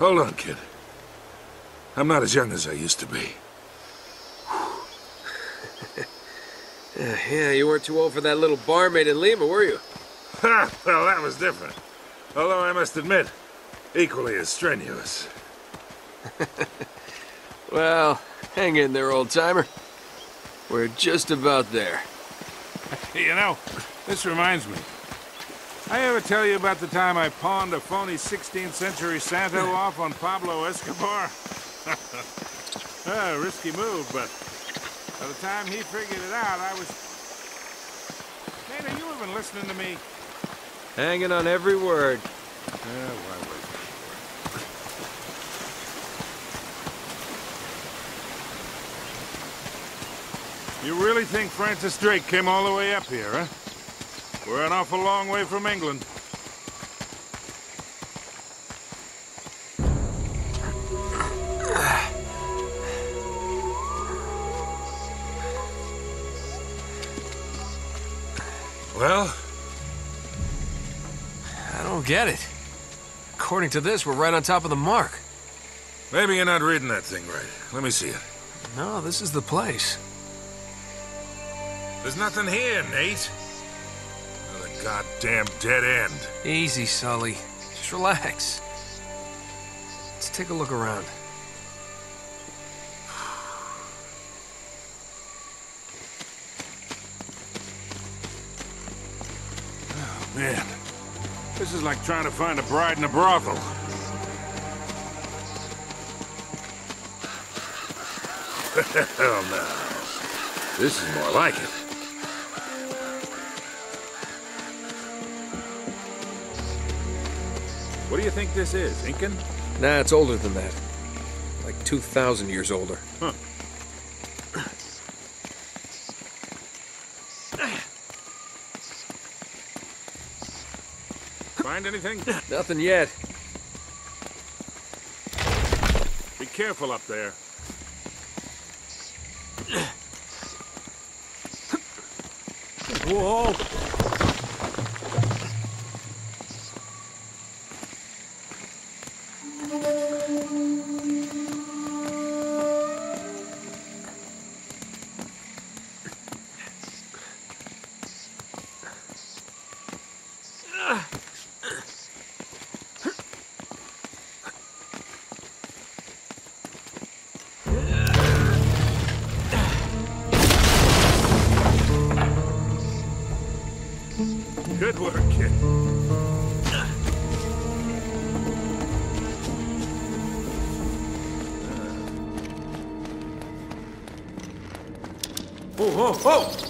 Hold on, kid. I'm not as young as I used to be. Uh, yeah, you weren't too old for that little barmaid in Lima, were you? Ha! Well, that was different. Although I must admit, equally as strenuous. Well, hang in there, old-timer. We're just about there. You know, this reminds me. I ever tell you about the time I pawned a phony 16th century Santo off on Pablo Escobar? ah, risky move, but by the time he figured it out, I was... Are you even listening to me? Hanging on every word. Uh, why was You really think Francis Drake came all the way up here, huh? We're an awful long way from England. Well, I don't get it. According to this, we're right on top of the mark. maybe you're not reading that thing right. Let me see it. No, this is the place. There's nothing here, Nate. Another goddamn dead end. Easy, Sully. Just relax. Let's take a look around. Oh, man, this is like trying to find a bride in a brothel. Hell no. This is more like it. What do you think this is, Incan? Nah, it's older than that. Like 2,000 years older. Huh. Find anything? Nothing yet. Be careful up there. Whoa! Good work, kid. Whoa, whoa, whoa!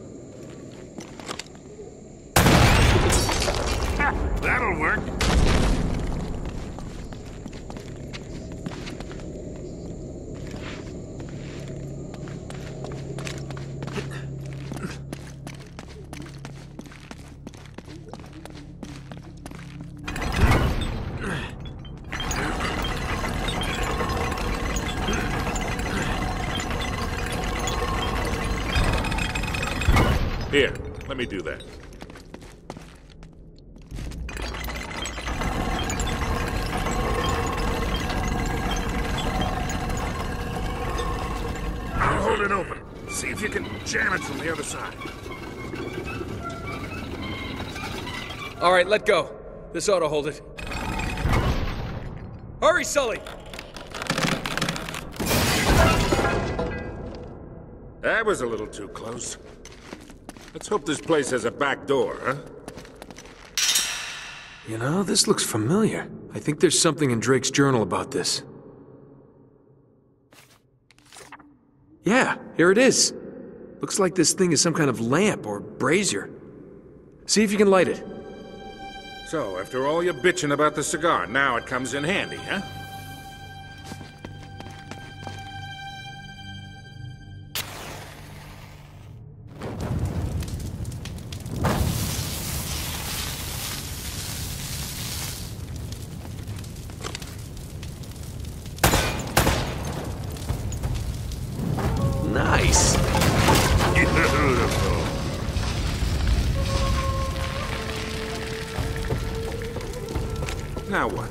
That'll work. Here, let me do that. Hold it open. See if you can jam it from the other side. All right, let go. This ought to hold it. Hurry, Sully! That was a little too close. Let's hope this place has a back door, huh? You know, this looks familiar. I think there's something in Drake's journal about this. Yeah, here it is. Looks like this thing is some kind of lamp or brazier. See if you can light it. So, after all your bitching about the cigar, now it comes in handy, huh? Beautiful. Now what?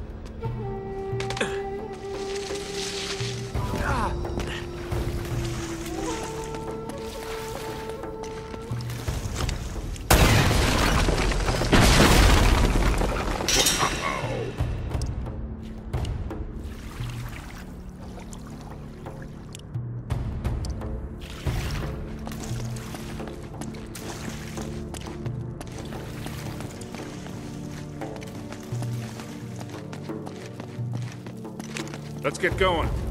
Let's get going.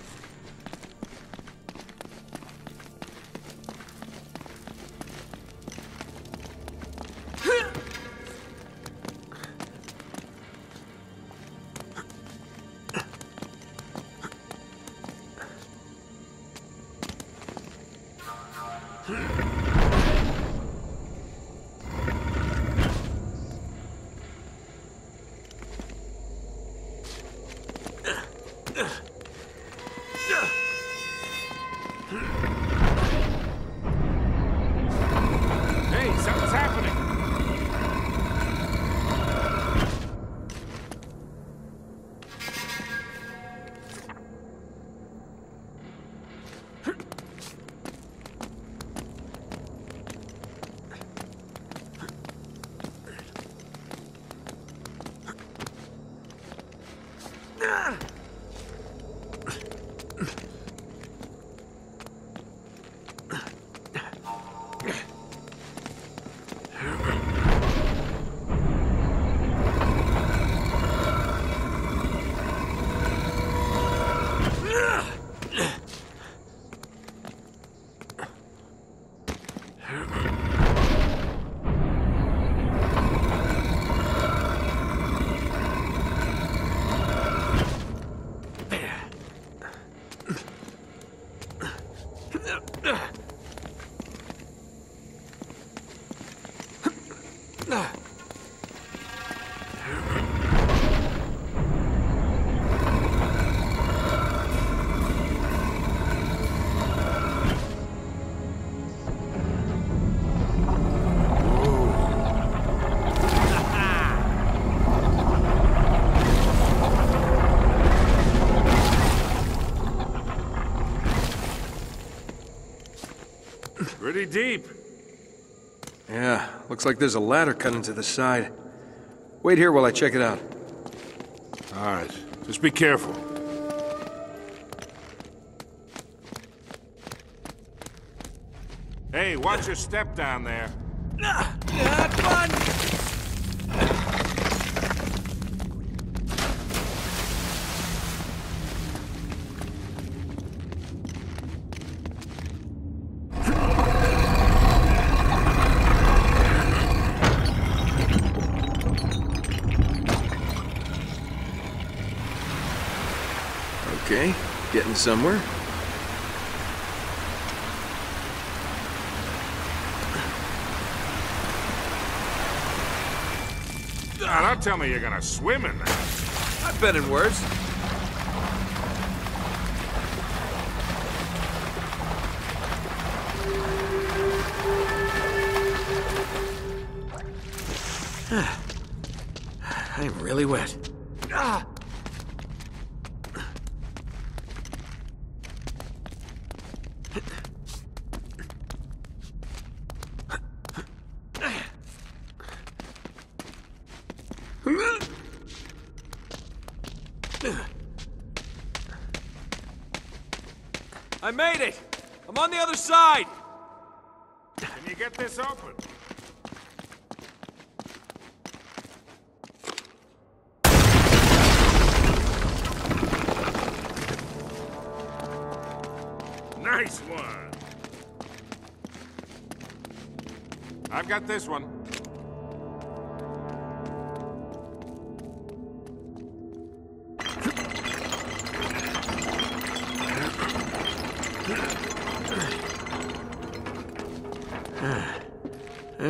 Pretty deep. Yeah, looks like there's a ladder cut into the side. Wait here while I check it out. All right, just be careful. Hey, watch your step down there. Ah, ah, Okay, getting somewhere. Ah, don't tell me you're gonna swim in that. I've been in worse. I'm really wet. Ah! I made it! I'm on the other side! Can you get this open? Nice one. I've got this one.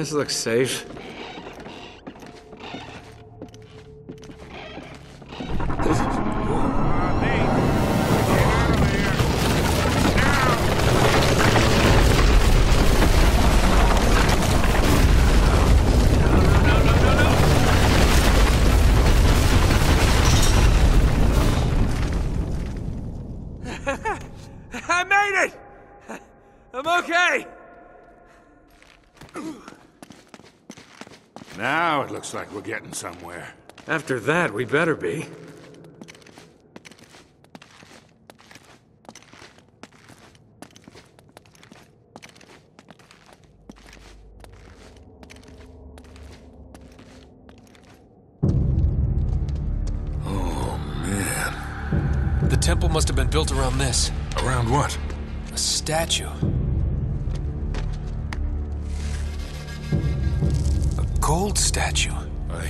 This looks safe. Like we're getting somewhere. After that, we better be. Oh, man. The temple must have been built around this. Around what? A statue. A gold statue.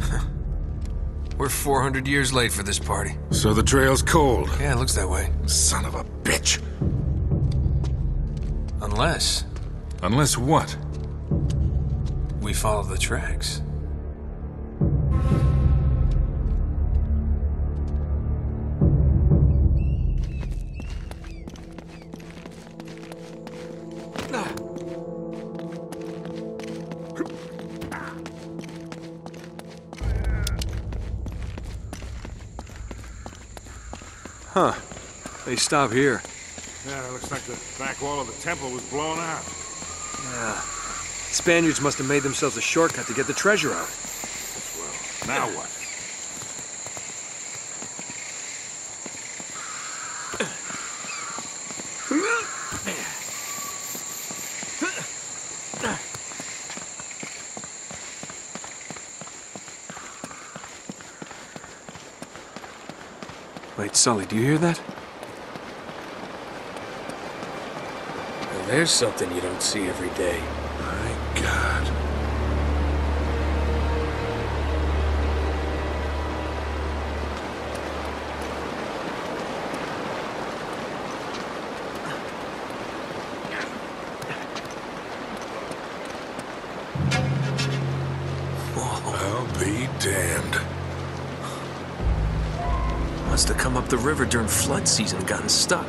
We're 400 years late for this party. So the trail's cold. Yeah, it looks that way. Son of a bitch. Unless Unless what? we follow the tracks. They stop here. Yeah, it looks like the back wall of the temple was blown out. Yeah. Spaniards must have made themselves a shortcut to get the treasure out. Well, now what? Wait, Sully, do you hear that? There's something you don't see every day. My God. Must have come up the river during flood season gotten stuck.